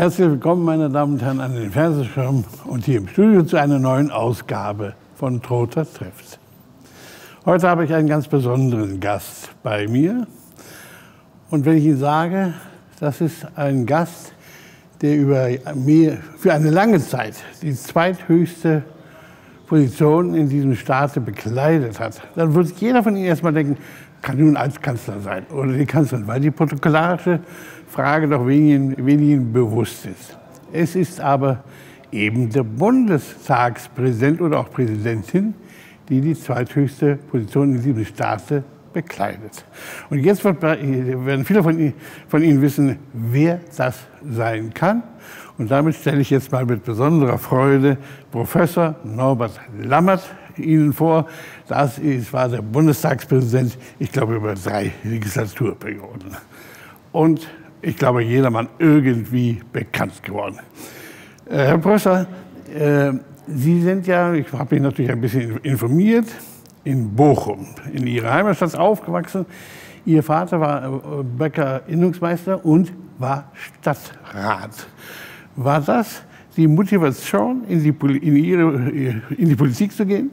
Herzlich willkommen, meine Damen und Herren, an den Fernsehschirm und hier im Studio zu einer neuen Ausgabe von Trotha trifft. Heute habe ich einen ganz besonderen Gast bei mir. Und wenn ich Ihnen sage, das ist ein Gast, der über mir für eine lange Zeit die zweithöchste Position in diesem Staate bekleidet hat, dann würde jeder von Ihnen erstmal denken, kann nun als Kanzler sein oder die Kanzlerin, weil die protokollarische Frage doch wenigen, wenigen bewusst ist. Es ist aber eben der Bundestagspräsident oder auch Präsidentin, die die zweithöchste Position in diesem Staate bekleidet. Und jetzt werden viele von Ihnen, von Ihnen wissen, wer das sein kann. Und damit stelle ich jetzt mal mit besonderer Freude Professor Norbert Lammert Ihnen vor. Das ist, war der Bundestagspräsident, ich glaube, über drei Legislaturperioden. Und ich glaube, jedermann irgendwie bekannt geworden. Äh, Herr Professor, äh, Sie sind ja, ich habe mich natürlich ein bisschen informiert, in Bochum, in Ihrer Heimatstadt aufgewachsen. Ihr Vater war äh, Bäcker-Innungsmeister und war Stadtrat. War das die Motivation, in die, in, ihre, in die Politik zu gehen?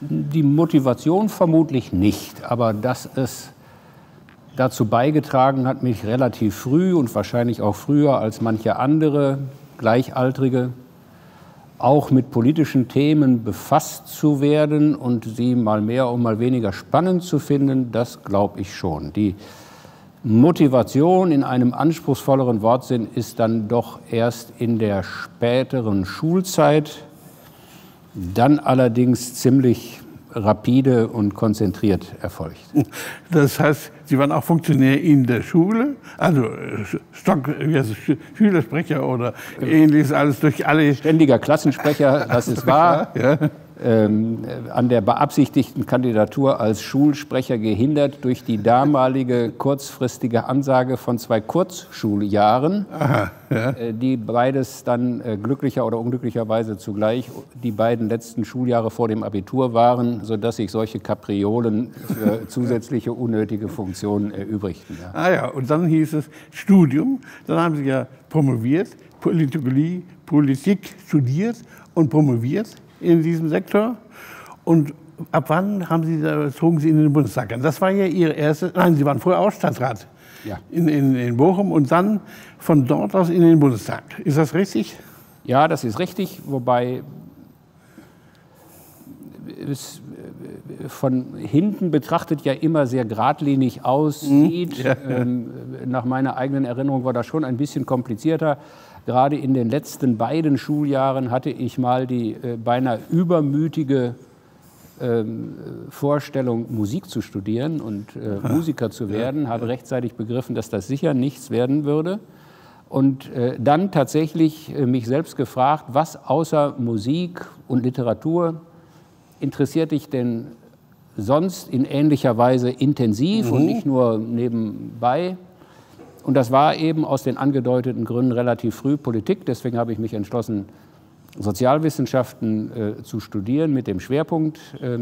Die Motivation vermutlich nicht, aber dass es dazu beigetragen hat, mich relativ früh und wahrscheinlich auch früher als manche andere Gleichaltrige auch mit politischen Themen befasst zu werden und sie mal mehr und mal weniger spannend zu finden, das glaube ich schon. Die Motivation in einem anspruchsvolleren Wortsinn ist dann doch erst in der späteren Schulzeit, dann allerdings ziemlich rapide und konzentriert erfolgt. Das heißt, Sie waren auch Funktionär in der Schule, also Stock, also Schülersprecher oder ähnliches, alles durch alle. Ständiger Klassensprecher, das ist wahr. ja ähm, an der beabsichtigten Kandidatur als Schulsprecher gehindert durch die damalige kurzfristige Ansage von zwei Kurzschuljahren, Aha, ja. äh, die beides dann äh, glücklicher oder unglücklicherweise zugleich die beiden letzten Schuljahre vor dem Abitur waren, sodass sich solche Kapriolen für zusätzliche unnötige Funktionen erübrigten. Ja. Ah ja, und dann hieß es Studium, dann haben Sie ja promoviert, Politologie, Politik studiert und promoviert in diesem Sektor. Und ab wann haben Sie, zogen Sie in den Bundestag? Das war ja Ihr erstes, nein, Sie waren vorher auch Stadtrat ja. in, in, in Bochum und dann von dort aus in den Bundestag. Ist das richtig? Ja, das ist richtig, wobei es von hinten betrachtet ja immer sehr geradlinig aussieht. Mhm. Ja. Ähm, nach meiner eigenen Erinnerung war das schon ein bisschen komplizierter. Gerade in den letzten beiden Schuljahren hatte ich mal die äh, beinahe übermütige ähm, Vorstellung, Musik zu studieren und äh, Musiker zu werden, ja. habe rechtzeitig begriffen, dass das sicher nichts werden würde. Und äh, dann tatsächlich äh, mich selbst gefragt, was außer Musik und Literatur interessiert dich denn sonst in ähnlicher Weise intensiv mhm. und nicht nur nebenbei? Und das war eben aus den angedeuteten Gründen relativ früh Politik. Deswegen habe ich mich entschlossen, Sozialwissenschaften äh, zu studieren mit dem Schwerpunkt äh,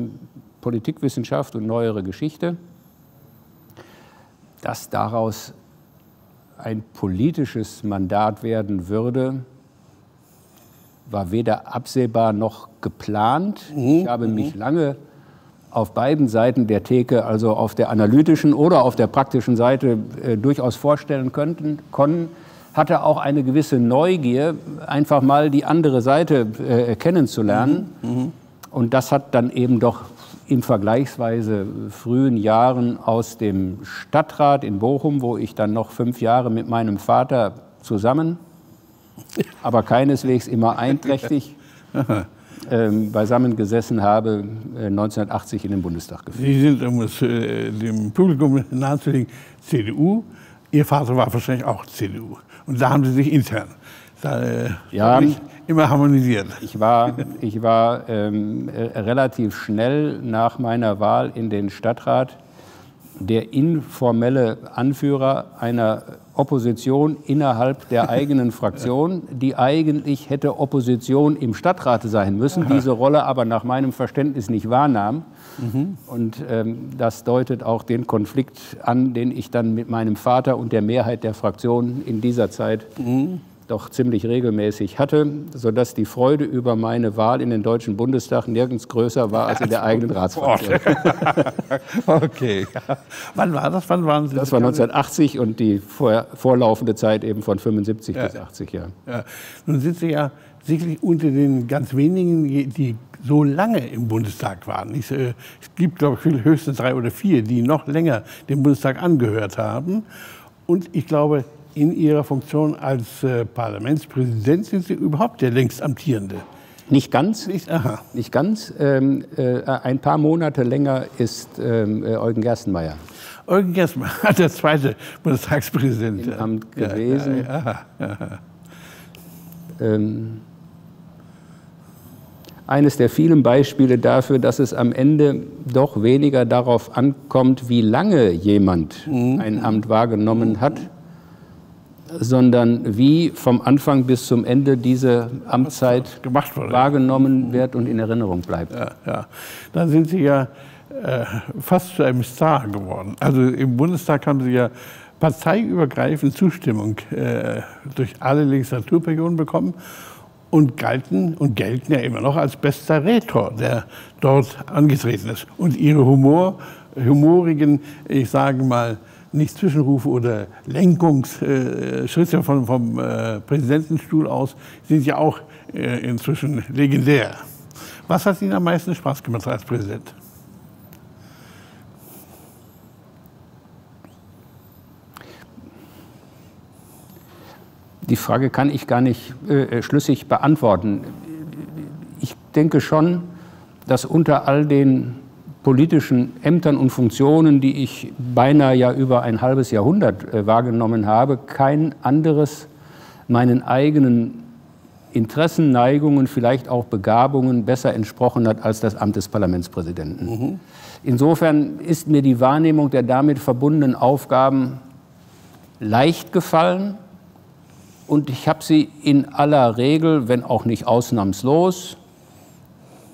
Politikwissenschaft und neuere Geschichte. Dass daraus ein politisches Mandat werden würde, war weder absehbar noch geplant. Mhm. Ich habe mich mhm. lange auf beiden Seiten der Theke, also auf der analytischen oder auf der praktischen Seite, äh, durchaus vorstellen könnten, konnten, hatte auch eine gewisse Neugier, einfach mal die andere Seite äh, kennenzulernen. Mhm. Mhm. Und das hat dann eben doch in vergleichsweise frühen Jahren aus dem Stadtrat in Bochum, wo ich dann noch fünf Jahre mit meinem Vater zusammen, aber keineswegs immer einträchtig, ähm, beisammen gesessen habe, äh, 1980 in den Bundestag geführt. Sie sind, um es äh, dem Publikum nahezulegen, CDU. Ihr Vater war wahrscheinlich auch CDU. Und da haben Sie sich intern da, äh, ja, immer harmonisiert. Ich war, ich war ähm, äh, relativ schnell nach meiner Wahl in den Stadtrat der informelle Anführer einer Opposition innerhalb der eigenen Fraktion, die eigentlich hätte Opposition im Stadtrat sein müssen, diese Rolle aber nach meinem Verständnis nicht wahrnahm. Mhm. Und ähm, das deutet auch den Konflikt an, den ich dann mit meinem Vater und der Mehrheit der Fraktion in dieser Zeit mhm doch ziemlich regelmäßig hatte, sodass die Freude über meine Wahl in den Deutschen Bundestag nirgends größer war als in der eigenen Ratsfraktion. okay. Wann war das? Wann waren Sie? Das war 1980 und die vor, vorlaufende Zeit eben von 75 ja. bis 80 Jahren. Ja. Nun sind Sie ja sicherlich unter den ganz wenigen, die so lange im Bundestag waren. Äh, es gibt, glaube ich, höchstens drei oder vier, die noch länger dem Bundestag angehört haben. Und ich glaube, in Ihrer Funktion als äh, Parlamentspräsident sind Sie überhaupt der längst amtierende. Nicht ganz. Nicht, aha. Nicht ganz. Ähm, äh, ein paar Monate länger ist ähm, äh, Eugen Gerstenmaier. Eugen Gerstenmaier, der zweite Bundestagspräsident. Im Amt gewesen. Ja, ja, ja, ähm, eines der vielen Beispiele dafür, dass es am Ende doch weniger darauf ankommt, wie lange jemand mhm. ein Amt wahrgenommen hat, sondern wie vom Anfang bis zum Ende diese Amtszeit wahrgenommen wird und in Erinnerung bleibt. Ja, ja. Dann sind Sie ja äh, fast zu einem Star geworden. Also im Bundestag haben Sie ja parteiübergreifend Zustimmung äh, durch alle Legislaturperioden bekommen und galten und gelten ja immer noch als bester Rhetor, der dort angetreten ist. Und Ihre Humor, humorigen, ich sage mal, nicht Zwischenrufe oder Lenkungsschritte vom, vom äh, Präsidentenstuhl aus sind ja auch äh, inzwischen legendär. Was hat Ihnen am meisten Spaß gemacht als Präsident? Die Frage kann ich gar nicht äh, schlüssig beantworten. Ich denke schon, dass unter all den politischen Ämtern und Funktionen, die ich beinahe ja über ein halbes Jahrhundert äh, wahrgenommen habe, kein anderes meinen eigenen Interessen, Neigungen, vielleicht auch Begabungen besser entsprochen hat als das Amt des Parlamentspräsidenten. Mhm. Insofern ist mir die Wahrnehmung der damit verbundenen Aufgaben leicht gefallen und ich habe sie in aller Regel, wenn auch nicht ausnahmslos,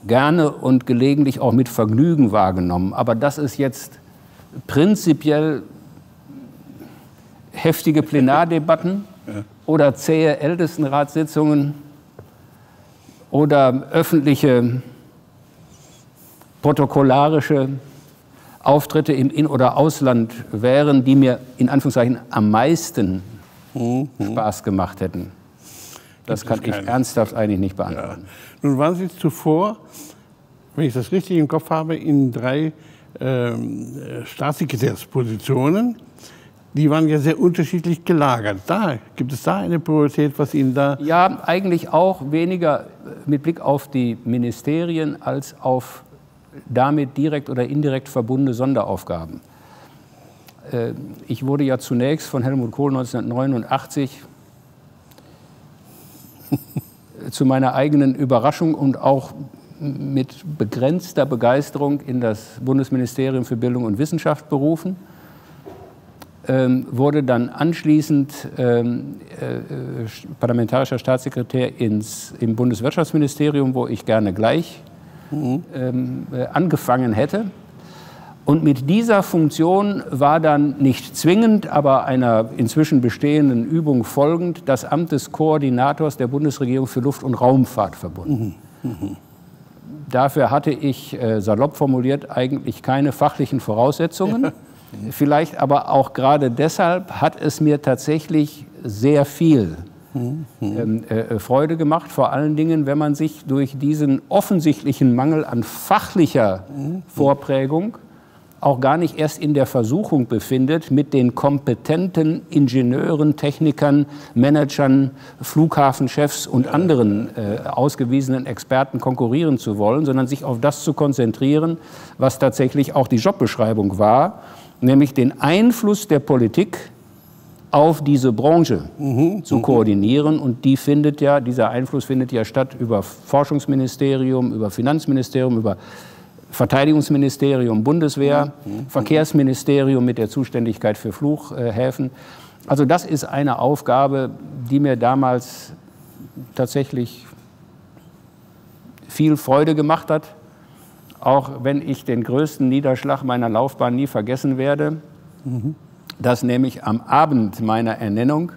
gerne und gelegentlich auch mit Vergnügen wahrgenommen. Aber das ist jetzt prinzipiell heftige Plenardebatten oder zähe Ältestenratssitzungen oder öffentliche protokollarische Auftritte im In- oder Ausland wären, die mir in Anführungszeichen am meisten mhm. Spaß gemacht hätten. Das kann ich ernsthaft eigentlich nicht beantworten. Ja. Nun waren Sie zuvor, wenn ich das richtig im Kopf habe, in drei ähm, Staatssekretärspositionen. Die waren ja sehr unterschiedlich gelagert. Da gibt es da eine Priorität, was Ihnen da. Ja, eigentlich auch weniger mit Blick auf die Ministerien als auf damit direkt oder indirekt verbundene Sonderaufgaben. Äh, ich wurde ja zunächst von Helmut Kohl 1989 zu meiner eigenen Überraschung und auch mit begrenzter Begeisterung in das Bundesministerium für Bildung und Wissenschaft berufen, ähm, wurde dann anschließend ähm, äh, parlamentarischer Staatssekretär ins, im Bundeswirtschaftsministerium, wo ich gerne gleich mhm. ähm, äh, angefangen hätte. Und mit dieser Funktion war dann nicht zwingend, aber einer inzwischen bestehenden Übung folgend das Amt des Koordinators der Bundesregierung für Luft- und Raumfahrt verbunden. Mhm. Mhm. Dafür hatte ich, äh, salopp formuliert, eigentlich keine fachlichen Voraussetzungen. Vielleicht aber auch gerade deshalb hat es mir tatsächlich sehr viel mhm. ähm, äh, Freude gemacht, vor allen Dingen, wenn man sich durch diesen offensichtlichen Mangel an fachlicher mhm. Vorprägung auch gar nicht erst in der Versuchung befindet, mit den kompetenten Ingenieuren, Technikern, Managern, Flughafenchefs und anderen äh, ausgewiesenen Experten konkurrieren zu wollen, sondern sich auf das zu konzentrieren, was tatsächlich auch die Jobbeschreibung war, nämlich den Einfluss der Politik auf diese Branche mhm, zu koordinieren. Und die findet ja, dieser Einfluss findet ja statt über Forschungsministerium, über Finanzministerium, über Verteidigungsministerium, Bundeswehr, mhm. Verkehrsministerium mit der Zuständigkeit für Flughäfen. Also das ist eine Aufgabe, die mir damals tatsächlich viel Freude gemacht hat, auch wenn ich den größten Niederschlag meiner Laufbahn nie vergessen werde, mhm. dass nämlich am Abend meiner Ernennung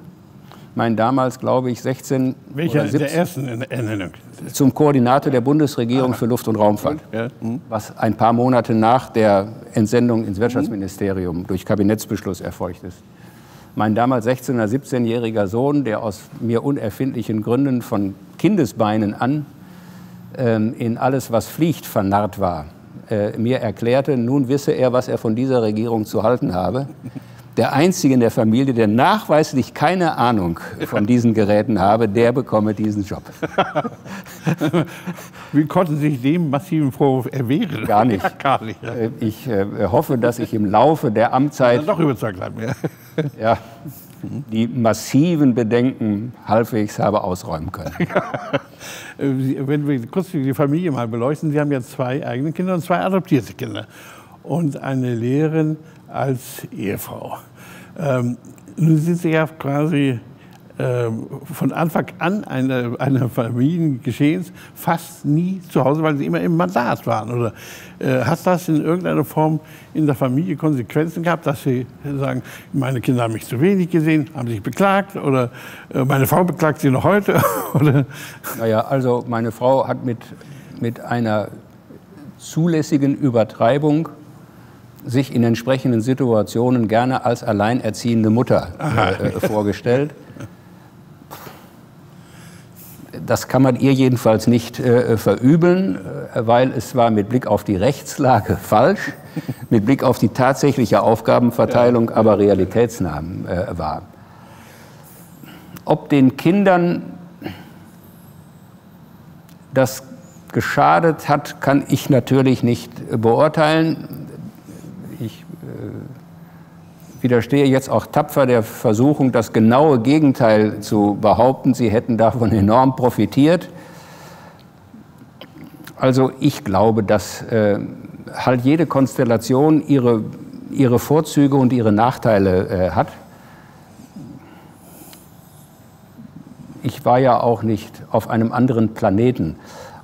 mein damals, glaube ich, 16 Welcher oder 17, der ersten Ernennung? Zum Koordinator der Bundesregierung Aha. für Luft- und Raumfahrt, ja. mhm. was ein paar Monate nach der Entsendung ins Wirtschaftsministerium mhm. durch Kabinettsbeschluss erfolgt ist. Mein damals 16- oder 17-jähriger Sohn, der aus mir unerfindlichen Gründen von Kindesbeinen an ähm, in alles, was fliegt, vernarrt war, äh, mir erklärte, nun wisse er, was er von dieser Regierung zu halten habe der Einzige in der Familie, der nachweislich keine Ahnung von diesen Geräten habe, der bekomme diesen Job. Wie konnten Sie sich dem massiven Vorwurf erwehren? Gar nicht. Ja, gar nicht ja. Äh, ich äh, hoffe, dass ich im Laufe der Amtszeit doch überzeugt bleiben. Ja. ja, die massiven Bedenken halbwegs habe ausräumen können. Wenn wir kurz die Familie mal beleuchten, Sie haben ja zwei eigene Kinder und zwei adoptierte Kinder und eine Lehrerin als Ehefrau. Ähm, nun sind Sie ja quasi äh, von Anfang an einer, einer Familiengeschehens fast nie zu Hause, weil Sie immer im Mandat waren. Oder äh, hat das in irgendeiner Form in der Familie Konsequenzen gehabt, dass Sie sagen, meine Kinder haben mich zu wenig gesehen, haben sich beklagt oder äh, meine Frau beklagt Sie noch heute? oder? Naja, also meine Frau hat mit, mit einer zulässigen Übertreibung sich in entsprechenden Situationen gerne als alleinerziehende Mutter äh, äh, vorgestellt. Das kann man ihr jedenfalls nicht äh, verübeln, äh, weil es war mit Blick auf die Rechtslage falsch, mit Blick auf die tatsächliche Aufgabenverteilung aber realitätsnah äh, war. Ob den Kindern das geschadet hat, kann ich natürlich nicht beurteilen äh, widerstehe jetzt auch tapfer der Versuchung, das genaue Gegenteil zu behaupten. Sie hätten davon enorm profitiert. Also ich glaube, dass äh, halt jede Konstellation ihre, ihre Vorzüge und ihre Nachteile äh, hat. Ich war ja auch nicht auf einem anderen Planeten.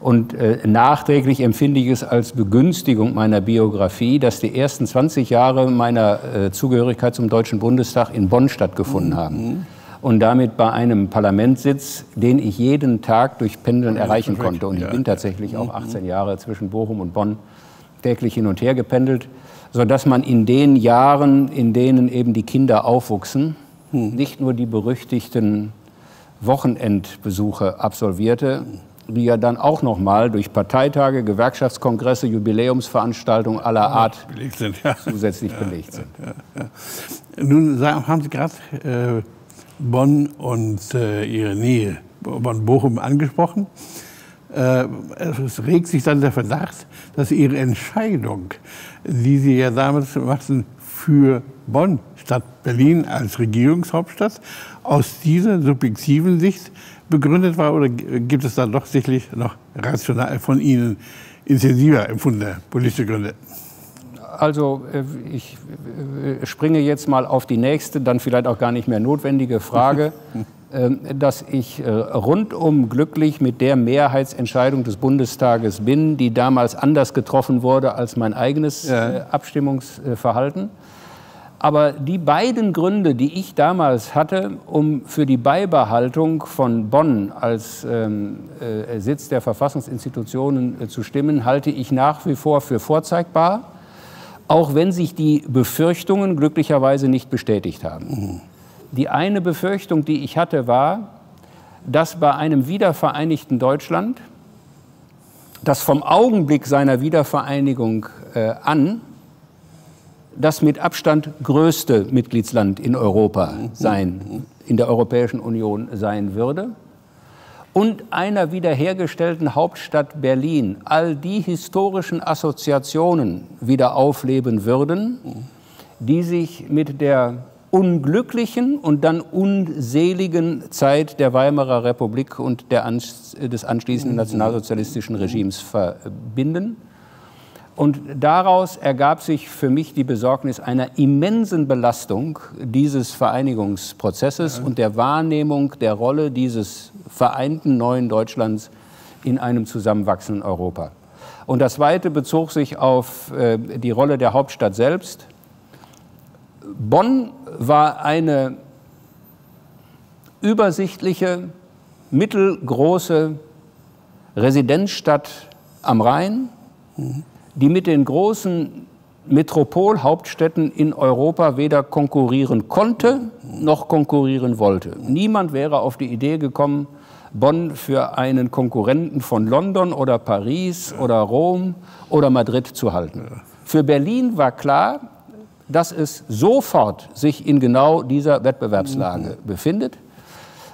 Und äh, nachträglich empfinde ich es als Begünstigung meiner Biografie, dass die ersten 20 Jahre meiner äh, Zugehörigkeit zum Deutschen Bundestag in Bonn stattgefunden mhm. haben. Und damit bei einem Parlamentssitz, den ich jeden Tag durch Pendeln erreichen konnte. Und ich bin tatsächlich auch 18 mhm. Jahre zwischen Bochum und Bonn täglich hin und her gependelt, sodass man in den Jahren, in denen eben die Kinder aufwuchsen, mhm. nicht nur die berüchtigten Wochenendbesuche absolvierte, die ja dann auch noch mal durch Parteitage, Gewerkschaftskongresse, Jubiläumsveranstaltungen aller Art belegt sind, ja. zusätzlich ja, belegt sind. Ja, Nun haben Sie gerade äh, Bonn und äh, Ihre Nähe Bonn-Bochum angesprochen. Äh, es regt sich dann der Verdacht, dass Ihre Entscheidung, die Sie ja damals machten für Bonn statt Berlin als Regierungshauptstadt, aus dieser subjektiven Sicht begründet war oder gibt es da doch sicherlich noch rational von Ihnen intensiver empfundene politische Gründe? Also äh, ich äh, springe jetzt mal auf die nächste, dann vielleicht auch gar nicht mehr notwendige Frage, ähm, dass ich äh, rundum glücklich mit der Mehrheitsentscheidung des Bundestages bin, die damals anders getroffen wurde als mein eigenes ja. Abstimmungsverhalten. Aber die beiden Gründe, die ich damals hatte, um für die Beibehaltung von Bonn als ähm, äh, Sitz der Verfassungsinstitutionen äh, zu stimmen, halte ich nach wie vor für vorzeigbar, auch wenn sich die Befürchtungen glücklicherweise nicht bestätigt haben. Mhm. Die eine Befürchtung, die ich hatte, war, dass bei einem wiedervereinigten Deutschland, das vom Augenblick seiner Wiedervereinigung äh, an das mit Abstand größte Mitgliedsland in Europa sein, in der Europäischen Union sein würde. Und einer wiederhergestellten Hauptstadt Berlin all die historischen Assoziationen wieder aufleben würden, die sich mit der unglücklichen und dann unseligen Zeit der Weimarer Republik und der, des anschließenden nationalsozialistischen Regimes verbinden Und daraus ergab sich für mich die Besorgnis einer immensen Belastung dieses Vereinigungsprozesses ja. und der Wahrnehmung der Rolle dieses vereinten neuen Deutschlands in einem zusammenwachsenden Europa. Und das Zweite bezog sich auf äh, die Rolle der Hauptstadt selbst. Bonn war eine übersichtliche, mittelgroße Residenzstadt am Rhein, die mit den großen Metropolhauptstädten in Europa weder konkurrieren konnte noch konkurrieren wollte. Niemand wäre auf die Idee gekommen, Bonn für einen Konkurrenten von London oder Paris oder Rom oder Madrid zu halten. Für Berlin war klar, dass es sofort sich in genau dieser Wettbewerbslage befindet.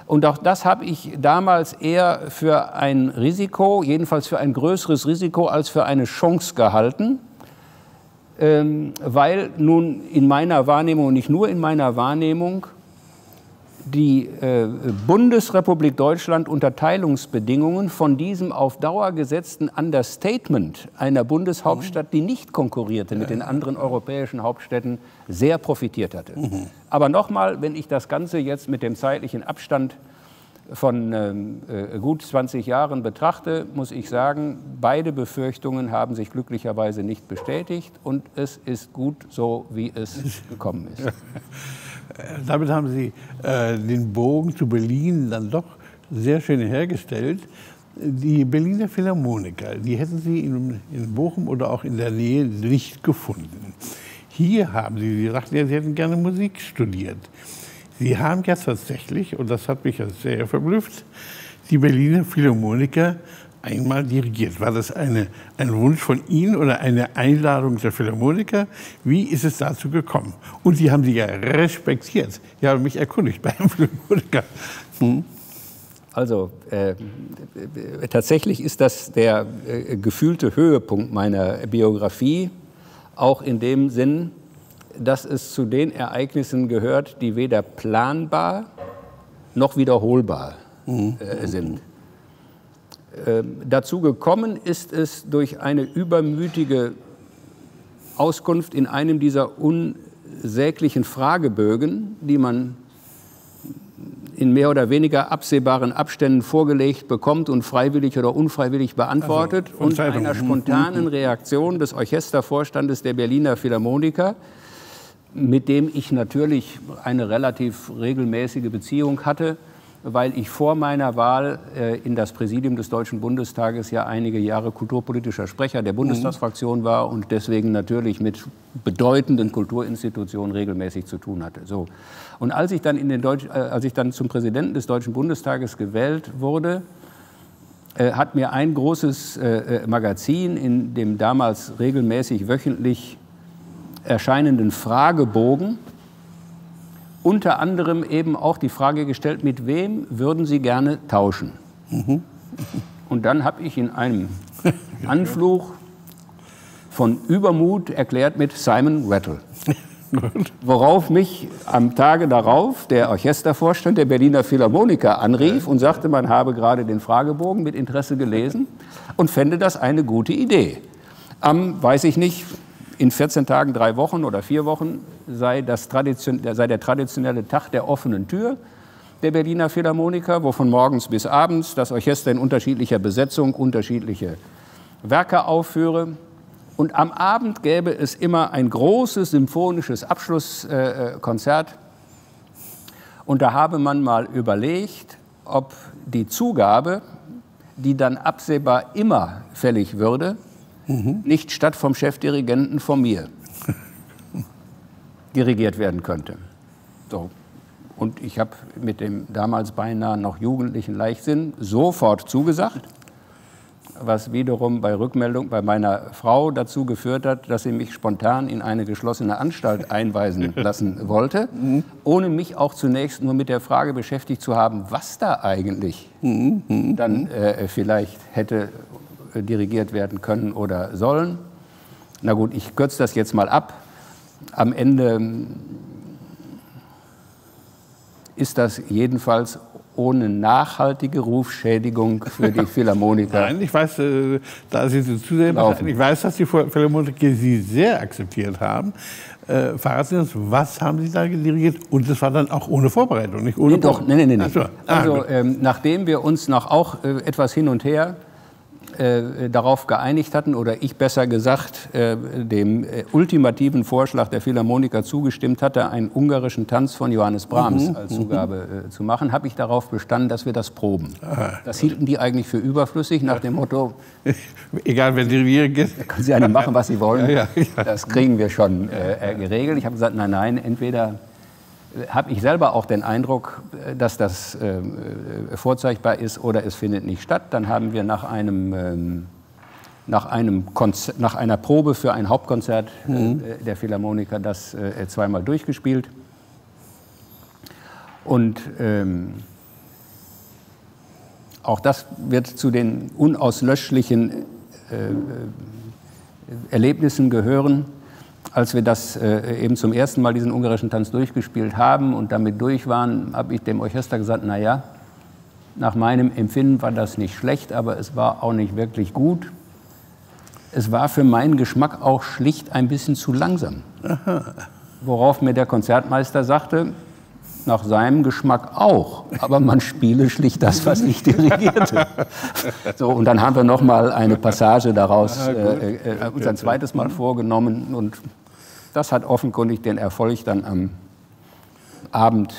Und auch das habe ich damals eher für ein Risiko, jedenfalls für ein größeres Risiko als für eine Chance gehalten, ähm, weil nun in meiner Wahrnehmung, und nicht nur in meiner Wahrnehmung, die äh, Bundesrepublik Deutschland unter Teilungsbedingungen von diesem auf Dauer gesetzten Understatement einer Bundeshauptstadt, die nicht konkurrierte mit den anderen europäischen Hauptstädten, sehr profitiert hatte. Aber nochmal, wenn ich das Ganze jetzt mit dem zeitlichen Abstand von ähm, äh, gut 20 Jahren betrachte, muss ich sagen, beide Befürchtungen haben sich glücklicherweise nicht bestätigt und es ist gut so, wie es gekommen ist. damit haben Sie äh, den Bogen zu Berlin dann doch sehr schön hergestellt. Die Berliner Philharmoniker, die hätten Sie in, in Bochum oder auch in der Nähe nicht gefunden. Hier haben Sie, Sie sagten ja, Sie hätten gerne Musik studiert. Sie haben ja tatsächlich, und das hat mich sehr verblüfft, die Berliner Philharmoniker einmal dirigiert. War das eine, ein Wunsch von Ihnen oder eine Einladung der Philharmoniker? Wie ist es dazu gekommen? Und Sie haben sie ja respektiert. Ich habe mich erkundigt bei einem Philharmoniker. Hm? Also äh, tatsächlich ist das der äh, gefühlte Höhepunkt meiner Biografie, auch in dem Sinn, dass es zu den Ereignissen gehört, die weder planbar noch wiederholbar mhm. äh, sind. Ähm, dazu gekommen ist es durch eine übermütige Auskunft in einem dieser unsäglichen Fragebögen, die man in mehr oder weniger absehbaren Abständen vorgelegt bekommt und freiwillig oder unfreiwillig beantwortet also, und einer spontanen Reaktion des Orchestervorstandes der Berliner Philharmoniker, mit dem ich natürlich eine relativ regelmäßige Beziehung hatte, weil ich vor meiner Wahl äh, in das Präsidium des Deutschen Bundestages ja einige Jahre kulturpolitischer Sprecher der Bundestagsfraktion war und deswegen natürlich mit bedeutenden Kulturinstitutionen regelmäßig zu tun hatte. So. Und als ich dann, in den Deutsch, äh, als ich dann zum Präsidenten des Deutschen Bundestages gewählt wurde, äh, hat mir ein großes äh, äh, Magazin in dem damals regelmäßig wöchentlich erscheinenden Fragebogen unter anderem eben auch die Frage gestellt, mit wem würden Sie gerne tauschen? Mhm. Und dann habe ich in einem Anflug von Übermut erklärt mit Simon Rattle. Worauf mich am Tage darauf der Orchestervorstand der Berliner Philharmoniker anrief und sagte, man habe gerade den Fragebogen mit Interesse gelesen und fände das eine gute Idee. Am, weiß ich nicht, in 14 Tagen, drei Wochen oder vier Wochen sei, das Tradition, sei der traditionelle Tag der offenen Tür der Berliner Philharmoniker, wo von morgens bis abends das Orchester in unterschiedlicher Besetzung unterschiedliche Werke aufführe. Und am Abend gäbe es immer ein großes symphonisches Abschlusskonzert. Und da habe man mal überlegt, ob die Zugabe, die dann absehbar immer fällig würde, mhm. nicht statt vom Chefdirigenten von mir dirigiert werden könnte. So. Und ich habe mit dem damals beinahe noch jugendlichen Leichtsinn sofort zugesagt, was wiederum bei Rückmeldung bei meiner Frau dazu geführt hat, dass sie mich spontan in eine geschlossene Anstalt einweisen lassen wollte, mhm. ohne mich auch zunächst nur mit der Frage beschäftigt zu haben, was da eigentlich mhm. dann äh, vielleicht hätte dirigiert werden können oder sollen. Na gut, ich kürze das jetzt mal ab. Am Ende ist das jedenfalls ohne nachhaltige Rufschädigung für die Philharmoniker. Nein, ich weiß, äh, da Sie zu sehr ich weiß, dass die Philharmoniker Sie sehr akzeptiert haben. Äh, verraten Sie uns, was haben Sie da dirigiert? Und das war dann auch ohne Vorbereitung, nicht ohne nee, Doch, nein, nein, nein. So. Also, ähm, nachdem wir uns nach auch äh, etwas hin und her äh, darauf geeinigt hatten, oder ich besser gesagt äh, dem äh, ultimativen Vorschlag der Philharmoniker zugestimmt hatte, einen ungarischen Tanz von Johannes Brahms mhm. als Zugabe mhm. zu machen, habe ich darauf bestanden, dass wir das proben. Aha. Das hielten die eigentlich für überflüssig, nach dem Motto, egal wer dirigieren geht. Können Sie nicht machen, was Sie wollen, ja, ja, ja. das kriegen wir schon äh, geregelt. Ich habe gesagt, nein, nein, entweder habe ich selber auch den Eindruck, dass das äh, vorzeigbar ist oder es findet nicht statt. Dann haben wir nach einem, ähm, nach, einem nach einer Probe für ein Hauptkonzert äh, mhm. äh, der Philharmoniker das äh, zweimal durchgespielt. Und ähm, auch das wird zu den unauslöschlichen äh, Erlebnissen gehören als wir das äh, eben zum ersten Mal diesen ungarischen Tanz durchgespielt haben und damit durch waren, habe ich dem Orchester gesagt, na ja, nach meinem Empfinden war das nicht schlecht, aber es war auch nicht wirklich gut. Es war für meinen Geschmack auch schlicht ein bisschen zu langsam. Aha. Worauf mir der Konzertmeister sagte, nach seinem Geschmack auch, aber man spiele schlicht das, was ich dirigierte. So, und dann haben wir noch mal eine Passage daraus äh, äh, uns ein zweites Mal vorgenommen. Und das hat offenkundig den Erfolg dann am Abend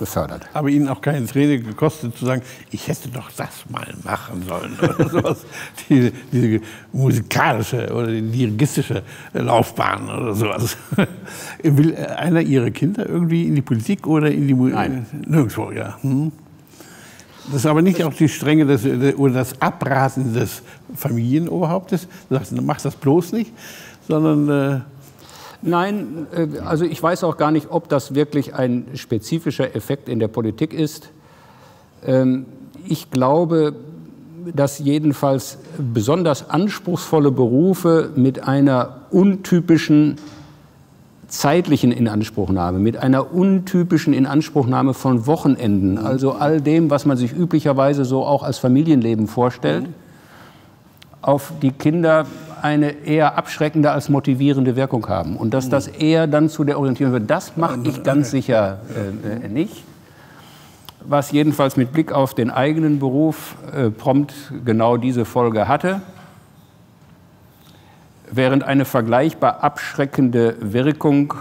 befördert. Aber Ihnen auch keine Träne gekostet zu sagen, ich hätte doch das mal machen sollen oder sowas. diese, diese musikalische oder die dirigistische Laufbahn oder sowas. Will einer Ihrer Kinder irgendwie in die Politik oder in die Musik? Nein. Nirgendwo, ja. Hm. Das ist aber nicht auch die Strenge des, oder das Abraten des Familienoberhauptes. Du sagst, mach das bloß nicht, sondern äh, Nein, äh, also ich weiß auch gar nicht, ob das wirklich ein spezifischer Effekt in der Politik ist. Ähm, ich glaube, dass jedenfalls besonders anspruchsvolle Berufe mit einer untypischen zeitlichen Inanspruchnahme, mit einer untypischen Inanspruchnahme von Wochenenden, also all dem, was man sich üblicherweise so auch als Familienleben vorstellt, auf die Kinder eine eher abschreckende als motivierende Wirkung haben. Und dass das eher dann zu der Orientierung wird, das mache ich ganz sicher äh, nicht. Was jedenfalls mit Blick auf den eigenen Beruf äh, prompt genau diese Folge hatte. Während eine vergleichbar abschreckende Wirkung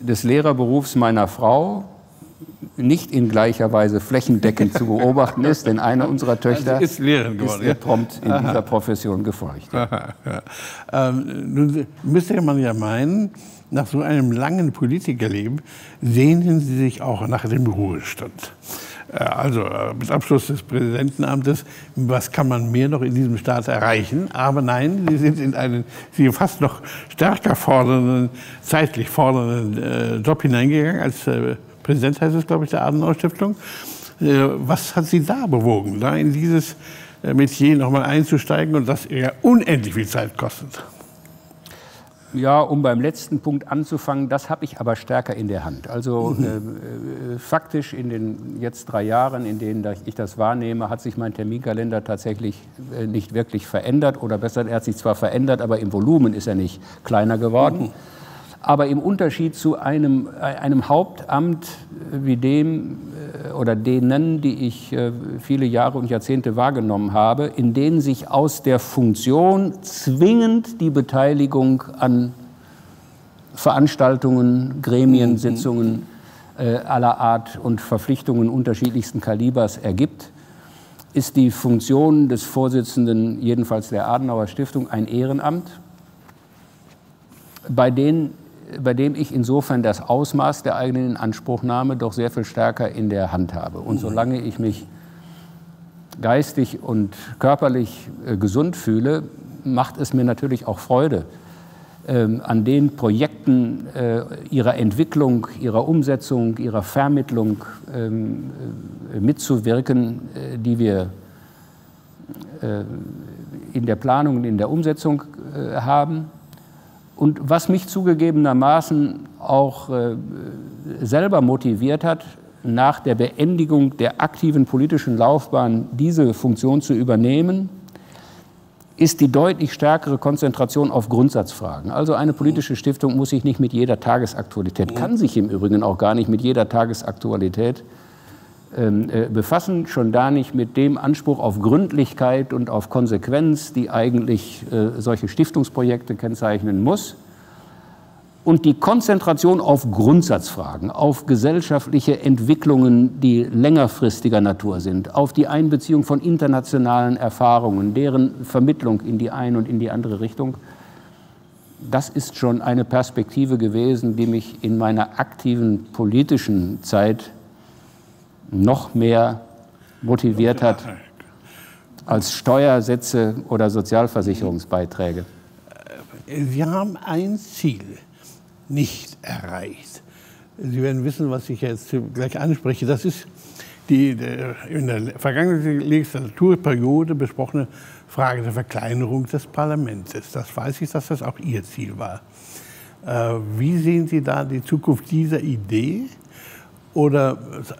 des Lehrerberufs meiner Frau nicht in gleicher Weise flächendeckend zu beobachten ist, denn eine unserer also Töchter also ist, Lehrerin geworden, ist prompt in Aha. dieser Profession gefolgt. Ja. Ähm, nun müsste man ja meinen, nach so einem langen Politikerleben sehnen Sie sich auch nach dem Ruhestand. Äh, also äh, mit Abschluss des Präsidentenamtes, was kann man mehr noch in diesem Staat erreichen? Aber nein, Sie sind in einen Sie fast noch stärker fordernden, zeitlich fordernden äh, Job hineingegangen als äh, Präsident heißt es, glaube ich, der Adenauer Stiftung. Äh, was hat Sie da bewogen, da in dieses äh, Metier nochmal einzusteigen und das ja unendlich viel Zeit kostet? Ja, um beim letzten Punkt anzufangen, das habe ich aber stärker in der Hand. Also mhm. äh, äh, faktisch in den jetzt drei Jahren, in denen ich das wahrnehme, hat sich mein Terminkalender tatsächlich äh, nicht wirklich verändert. Oder besser, er hat sich zwar verändert, aber im Volumen ist er nicht kleiner geworden. Mhm. Aber im Unterschied zu einem, einem Hauptamt wie dem äh, oder denen, die ich äh, viele Jahre und Jahrzehnte wahrgenommen habe, in denen sich aus der Funktion zwingend die Beteiligung an Veranstaltungen, Gremien, mhm. Sitzungen äh, aller Art und Verpflichtungen unterschiedlichsten Kalibers ergibt, ist die Funktion des Vorsitzenden, jedenfalls der Adenauer Stiftung, ein Ehrenamt, bei denen bei dem ich insofern das Ausmaß der eigenen Inanspruchnahme doch sehr viel stärker in der Hand habe. Und solange ich mich geistig und körperlich äh, gesund fühle, macht es mir natürlich auch Freude, ähm, an den Projekten äh, ihrer Entwicklung, ihrer Umsetzung, ihrer Vermittlung ähm, äh, mitzuwirken, die wir in der Planung und in der Umsetzung haben. Und was mich zugegebenermaßen auch äh, selber motiviert hat, nach der Beendigung der aktiven politischen Laufbahn diese Funktion zu übernehmen, ist die deutlich stärkere Konzentration auf Grundsatzfragen. Also eine politische Stiftung muss sich nicht mit jeder Tagesaktualität, kann sich im Übrigen auch gar nicht mit jeder Tagesaktualität befassen, schon da nicht mit dem Anspruch auf Gründlichkeit und auf Konsequenz, die eigentlich äh, solche Stiftungsprojekte kennzeichnen muss. Und die Konzentration auf Grundsatzfragen, auf gesellschaftliche Entwicklungen, die längerfristiger Natur sind, auf die Einbeziehung von internationalen Erfahrungen, deren Vermittlung in die eine und in die andere Richtung, das ist schon eine Perspektive gewesen, die mich in meiner aktiven politischen Zeit noch mehr motiviert hat als Steuersätze oder Sozialversicherungsbeiträge. Sie haben ein Ziel nicht erreicht. Sie werden wissen, was ich jetzt gleich anspreche. Das ist die in der vergangenen Legislaturperiode besprochene Frage der Verkleinerung des Parlaments. Das weiß ich, dass das auch Ihr Ziel war. Äh, wie sehen Sie da die Zukunft dieser Idee? Oder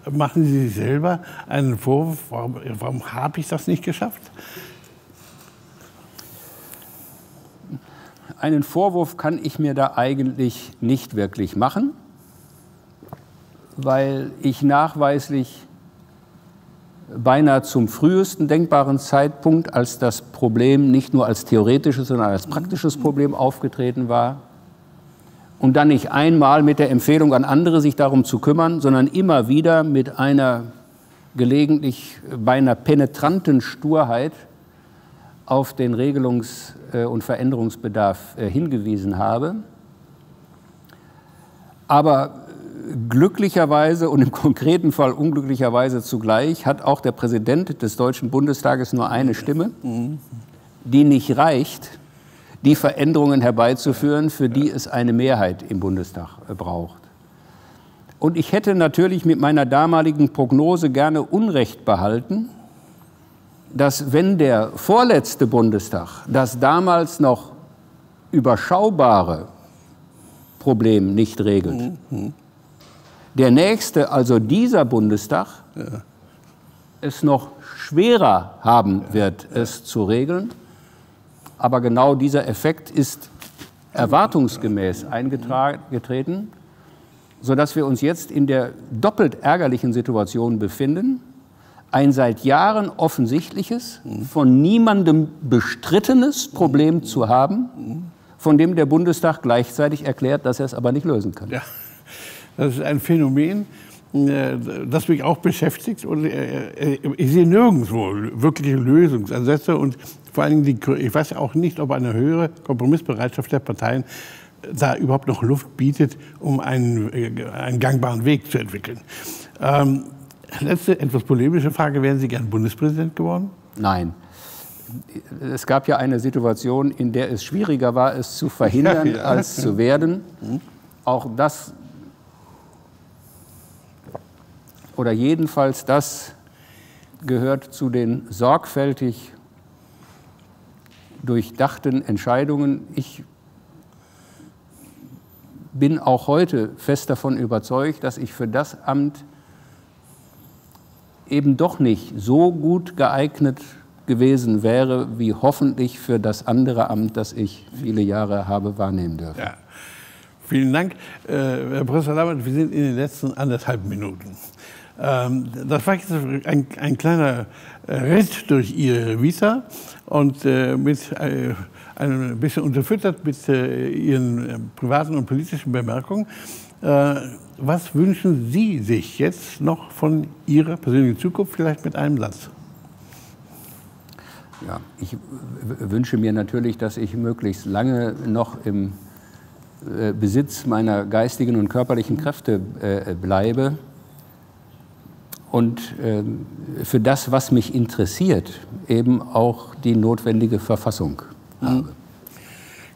machen Sie sich selber einen Vorwurf, warum, warum habe ich das nicht geschafft? einen Vorwurf kann ich mir da eigentlich nicht wirklich machen, weil ich nachweislich beinahe zum frühesten denkbaren Zeitpunkt, als das Problem nicht nur als theoretisches, sondern als praktisches Problem aufgetreten war, und dann nicht einmal mit der Empfehlung an andere, sich darum zu kümmern, sondern immer wieder mit einer gelegentlich beinahe penetranten Sturheit auf den Regelungs- äh, und Veränderungsbedarf äh, hingewiesen habe. Aber glücklicherweise und im konkreten Fall unglücklicherweise zugleich hat auch der Präsident des Deutschen Bundestages nur eine Stimme, die nicht reicht, die Veränderungen herbeizuführen, für die es eine Mehrheit im Bundestag äh, braucht. Und ich hätte natürlich mit meiner damaligen Prognose gerne Unrecht behalten, dass wenn der vorletzte Bundestag das damals noch überschaubare Problem nicht regelt, mhm. der nächste, also dieser Bundestag, ja. es noch schwerer haben wird, es zu regeln. Aber genau dieser Effekt ist erwartungsgemäß eingetreten, sodass wir uns jetzt in der doppelt ärgerlichen Situation befinden, ein seit Jahren offensichtliches, von niemandem bestrittenes Problem zu haben, von dem der Bundestag gleichzeitig erklärt, dass er es aber nicht lösen kann. Ja, das ist ein Phänomen, das mich auch beschäftigt. Und äh, äh, ich sehe nirgendwo wirkliche Lösungsansätze. Und vor allen Dingen, die, ich weiß auch nicht, ob eine höhere Kompromissbereitschaft der Parteien da überhaupt noch Luft bietet, um einen, einen gangbaren Weg zu entwickeln. Ähm, letzte, etwas polemische Frage. Wären Sie gern Bundespräsident geworden? Nein. Es gab ja eine Situation, in der es schwieriger war, es zu verhindern, als zu werden. Auch das, oder jedenfalls das, gehört zu den sorgfältig durchdachten Entscheidungen. Ich bin auch heute fest davon überzeugt, dass ich für das Amt eben doch nicht so gut geeignet gewesen wäre, wie hoffentlich für das andere Amt, das ich viele Jahre habe wahrnehmen dürfen. Ja. Vielen Dank, äh, Herr Professor Lammert. Wir sind in den letzten anderthalb Minuten. Ähm, das war ein, ein kleiner Ritt durch Ihre Vita und äh, mit äh, ein bisschen unterfüttert mit äh, Ihren äh, privaten und politischen Bemerkungen. Äh, was wünschen Sie sich jetzt noch von Ihrer persönlichen Zukunft, vielleicht mit einem Satz? Ja, ich wünsche mir natürlich, dass ich möglichst lange noch im äh, Besitz meiner geistigen und körperlichen Kräfte äh, bleibe und ähm, für das, was mich interessiert, eben auch die notwendige Verfassung mhm. habe.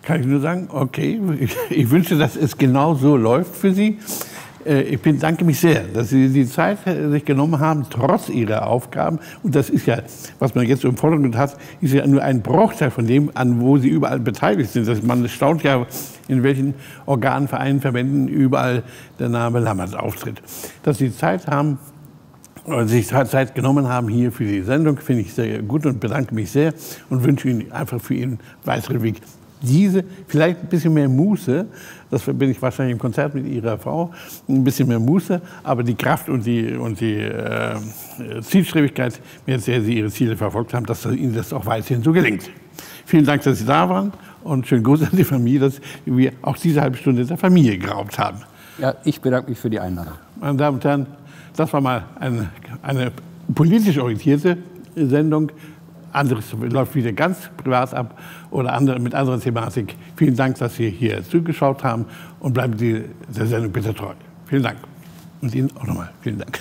Kann ich nur sagen, okay, ich, ich wünsche, dass es genau so läuft für Sie. äh, ich bedanke mich sehr, dass Sie die Zeit äh, sich genommen haben, trotz Ihrer Aufgaben. Und das ist ja, was man jetzt im Vordergrund hat, ist ja nur ein Bruchteil von dem, an wo Sie überall beteiligt sind. Das, man staunt ja, in welchen Organen, Vereinen, Verbänden überall der Name Lammert auftritt. Dass Sie Zeit haben, sich Zeit genommen haben hier für die Sendung, finde ich sehr gut und bedanke mich sehr und wünsche Ihnen einfach für Ihren weiteren Weg diese, vielleicht ein bisschen mehr Muße, das bin ich wahrscheinlich im Konzert mit Ihrer Frau, ein bisschen mehr Muße, aber die Kraft und die, und die äh, Zielstrebigkeit, mit der Sie Ihre Ziele verfolgt haben, dass Ihnen das auch weiterhin so gelingt. Vielen Dank, dass Sie da waren und schönen Gruß an die Familie, dass wir auch diese halbe Stunde der Familie geraubt haben. Ja, ich bedanke mich für die Einladung. Meine Damen und Herren, das war mal eine, eine politisch orientierte Sendung. Anderes läuft wieder ganz privat ab oder andere, mit anderer Thematik. Vielen Dank, dass Sie hier zugeschaut haben und bleiben Sie der Sendung bitte treu. Vielen Dank. Und Ihnen auch nochmal vielen Dank.